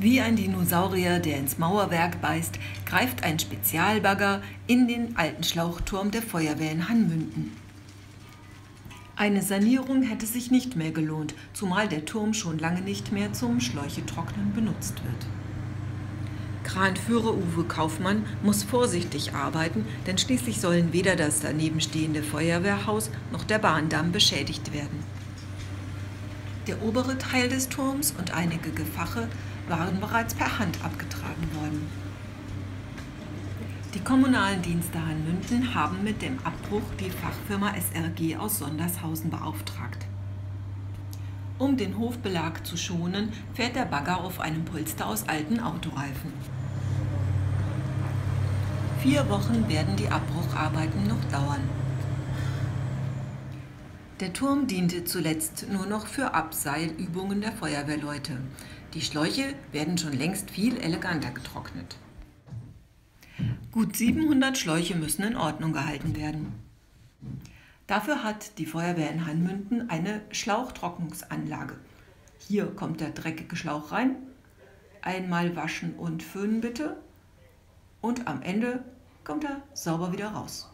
Wie ein Dinosaurier, der ins Mauerwerk beißt, greift ein Spezialbagger in den alten Schlauchturm der Feuerwehr in Hanmünden. Eine Sanierung hätte sich nicht mehr gelohnt, zumal der Turm schon lange nicht mehr zum Schläuchetrocknen benutzt wird. Kranführer Uwe Kaufmann muss vorsichtig arbeiten, denn schließlich sollen weder das daneben stehende Feuerwehrhaus noch der Bahndamm beschädigt werden. Der obere Teil des Turms und einige Gefache waren bereits per Hand abgetragen worden. Die kommunalen Dienste Hanmünden haben mit dem Abbruch die Fachfirma SRG aus Sondershausen beauftragt. Um den Hofbelag zu schonen, fährt der Bagger auf einem Polster aus alten Autoreifen. Vier Wochen werden die Abbrucharbeiten noch dauern. Der Turm diente zuletzt nur noch für Abseilübungen der Feuerwehrleute. Die Schläuche werden schon längst viel eleganter getrocknet. Gut 700 Schläuche müssen in Ordnung gehalten werden. Dafür hat die Feuerwehr in Hanmünden eine Schlauchtrocknungsanlage. Hier kommt der dreckige Schlauch rein, einmal waschen und föhnen bitte und am Ende kommt er sauber wieder raus.